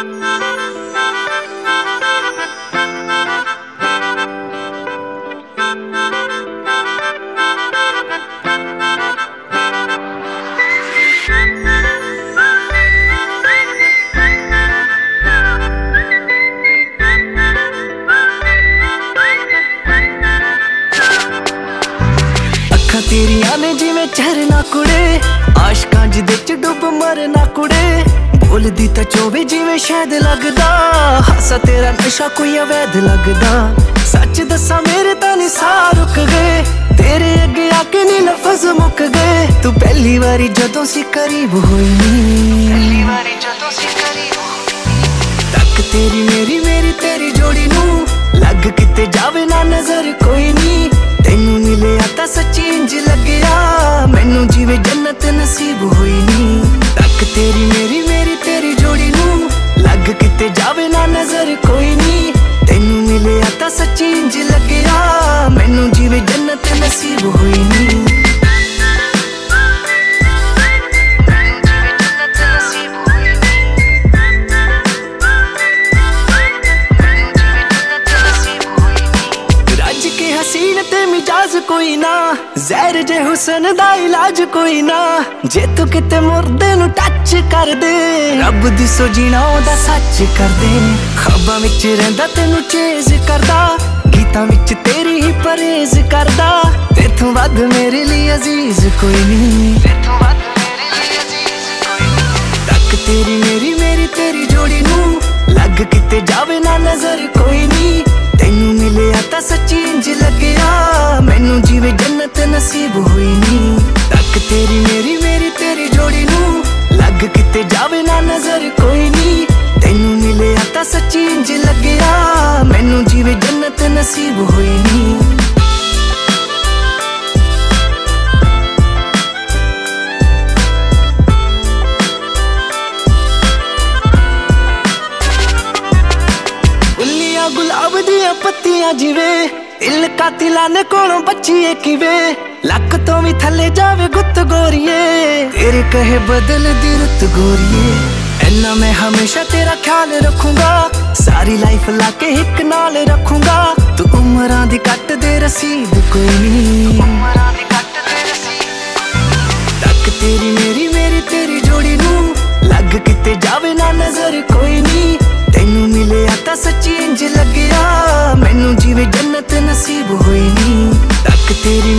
ਅੱਖਾਂ ਤੇਰੀਆਂ ਨੇ ਜਿਵੇਂ ਚਰਨਾ ਕੁੜੇ ਆਸ਼ਕਾਂ ਜਿਹਦੇ ਚ ਡੁੱਬ ਮਰਨਾ ਕੁੜੇ। ਬੋਲਦੀ ਤਾਂ ਚੋਵੇ ਜਿਵੇਂ ਸ਼ਾਇਦ ਲੱਗਦਾ। ਹਾਸਾ ਤੇਰਾ ਨਸ਼ਾ ਕੋਈ ਅਵੈਧ ਲੱਗਦਾ। ਸੱਚ ਦੱਸਾਂ ਮੇਰੇ ਤਾਂ ਨਹੀਂ ਸਾਹ ਰੁਕ ਗਏ। ਤੇਰੇ ਅੱਗੇ ਆ ਕੇ ਨੀ ਲਫ਼ਜ਼ ਮੁੱਕ ਗਏ। ਤੂੰ ਪਹਿਲੀ ਵਾਰੀ ਜਦੋਂ ਸੀ ਕਰੀਬ ਹੋਈ ਨੀ। ਪਹਿਲੀ ਵਾਰੀ ਜਦੋਂ ਸੀ ਕਰੀਬ ਤੱਕ ਤੇਰੀ ਮੇਰੀ ਮੇਰੀ ਤੇਰੀ ਜੋੜੀ ਨੂੰ ਲੱਗ ਕਿਤੇ ਜਾਵੇ ਨਾ ਨਜ਼ਰ ਕੋਈ ਨਹੀਂ ਤੈਨੂੰ ਮਿਲਿਆ ਤਾਂ ਸੱਚੀ ਇੰਜ ਲੱਗਿਆ। ਮੈਨੂੰ ਜਿਵੇਂ ਜੰਨਤ ਨਸੀਬ ਹੋਈ ਨਹੀਂ ਤੱਕ ਤੇਰੀ ਮੇਰੀ ਨੂੰ ਲੱਗ ਕਿਤੇ ਜਾਵੇ ਨਾ ਨਜ਼ਰ ਕੋਈ ਨਹੀਂ ਰੱਜ ਹਸੀਨ ਤੇ ਮਿਜਾਜ਼ ਕੋਈ ਨਾ। ਜ਼ਹਿਰ ਜੇ ਹੁਸਨ ਦਾ ਇਲਾਜ ਕੋਈ ਨਾ। ਜੇ ਤੂੰ ਕਿਤੇ ਮੁਰਦੇ ਨੂੰ ਟੱਚ ਕਰ ਦੇ। ਰੱਬ ਦੀ ਸੋਜੀਣਾ ਉਹਦਾ ਸੱਚ ਕਰ ਦੇ। ਖਾਬਾਂ ਵਿੱਚ ਰਹਿੰਦਾ ਤੈਨੂੰ ਚੇਜ਼ ਕਰਦਾ। ਗੀਤਾਂ ਵਿੱਚ ਤੇਰੀ ਹੀ ਪਰੇਜ਼ ਕਰਦਾ। ਤੇਥੋਂ ਵੱਧ ਮੇਰੇ ਲਈ ਅਜ਼ੀਜ਼ ਕੋਈ ਨਹੀਂ ਤੇਥੋਂ ਵੱਧ ਮੇਰੇ ਲਈ ਅਜ਼ੀਜ਼ ਕੋਈ ਨਹੀਂ ਤੱਕ ਤੇਰੀ ਮੇਰੀ ਮੇਰੀ ਤੇਰੀ ਜੋੜੀ ਨੂੰ। ਲੱਗ ਕਿਤੇ ਜਾਵੇ ਨਾ ਨਜ਼ਰ ਤਾਂ ਸੱਚੀ ਇੰਜ ਲੱਗਿਆ। ਮੈਨੂੰ ਜਿਵੇਂ ਜੰਨਤ ਨਸੀਬ ਹੋਈ ਨਹੀਂ ਤੱਕ ਤੇਰੀ ਮੇਰੀ ਮੇਰੀ ਤੇਰੀ ਜੋੜੀ ਨੂੰ ਲੱਗ ਕਿਤੇ ਜਾਵੇ ਨਾ ਨਜ਼ਰ ਕੋਈ ਨਹੀਂ ਤੈਨੂੰ ਮਿਲਿਆ ਤਾਂ ਸੱਚੀ ਇੰਜ ਲੱਗਿਆ। ਮੈਨੂੰ ਜਿਵੇਂ ਜੰਨਤ ਨਸੀਬ ਹੋਈ ਨਹੀਂ ਗੁਲਾਬ ਦੀਆਂ ਪੱਤੀਆਂ ਜਿਵੇਂ ਇਲ ਕਾਤਿਲਾਂ ਨੇ ਕੋਲੋਂ ਬੱਚੀਏ ਕਿਵੇਂ? ਲੱਕ ਤੋਂ ਵੀ ਥੱਲੇ ਜਾਵੇ ਗੁੱਤ ਗੋਰੀਏ। ਤੇਰੇ ਕਹੇ ਬਦਲ ਰੁੱਤ ਗੋਰੀਏ। ਐਨਾ ਮੈਂ ਹਮੇਸ਼ਾ ਤੇਰਾ ਖਿਆਲ ਰੱਖੂੰਗਾ। ਸਾਰੀ ਲਾਈਫ ਲਾ ਕੇ ਇੱਕ ਨਾਲ ਰੱਖੂੰਗਾ। ਤੂੰ ਉਮਰਾਂ ਦੀ ਕੱਟ ਦੇ ਰਸੀਦ ਕੋਈ ਨਹੀਂ ਉਮਰਾਂ ਦੀ ਕੱਟ ਦੇ ਰਸੀਦ। ਤੱਕ ਤੇਰੀ ਮੇਰੀ ਮੇਰੀ ਤੇਰੀ ਜੋੜੀ ਨੂੰ ਲੱਗ ਕਿਤੇ ਜਾਵੇ ਨਾ ਨਜ਼ਰ ਕੋਈ ਨਹੀਂ ਤੈਨੂੰ ਮਿਲਿਆ ਤਾਂ ਸੱਚੀ ਇੰਜ ਲੱਗੇ। ਨਸੀਬ ਹੋਈ ਨਹੀਂ ਤੱਕ ਤੇਰੀ